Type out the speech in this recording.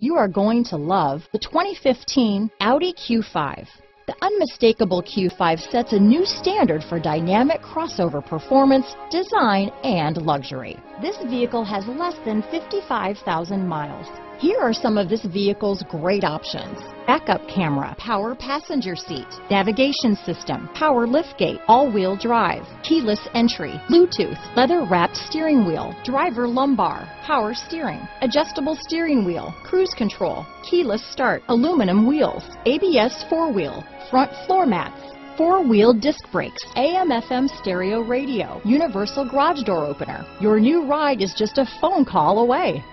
You are going to love the 2015 Audi Q5. The unmistakable Q5 sets a new standard for dynamic crossover performance, design, and luxury. This vehicle has less than 55,000 miles. Here are some of this vehicle's great options. Backup camera, power passenger seat, navigation system, power liftgate, all-wheel drive, keyless entry, Bluetooth, leather wrapped steering wheel, driver lumbar, power steering, adjustable steering wheel, cruise control, keyless start, aluminum wheels, ABS four-wheel, front floor mats, four-wheel disc brakes, AM FM stereo radio, universal garage door opener. Your new ride is just a phone call away.